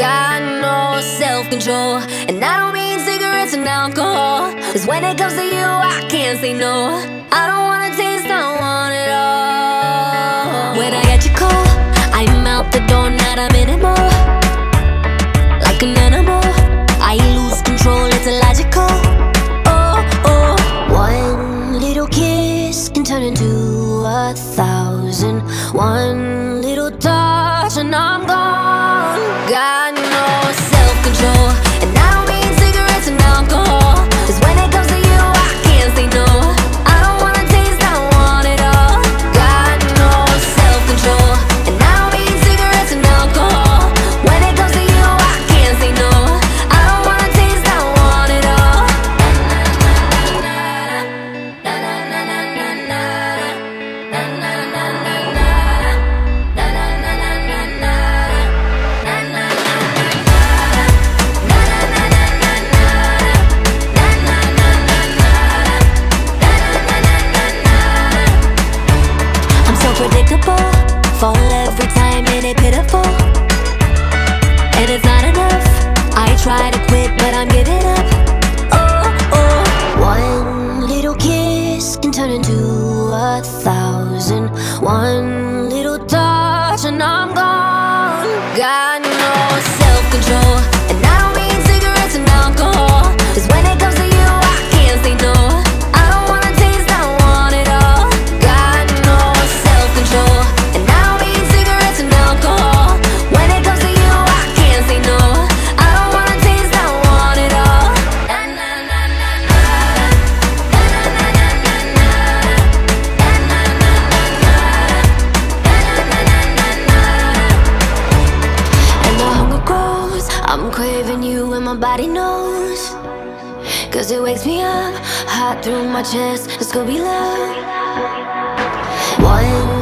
Got no self-control And I don't mean cigarettes and alcohol. Cause when it comes to you, I can't say no. I don't wanna taste, I want it all. When I get you cold, I'm out the door, not a more. Like an animal, I lose control, it's illogical. Oh, oh. One little kiss can turn into a thousand. One little touch and I'm gone. Got every time and it pitiful. And it's not enough. I try to quit but I'm giving up. Oh, oh. One little kiss can turn into a thousand. One little touch and I'm gone I'm craving you and my body knows. Cause it wakes me up Hot through my chest. It's gonna be love One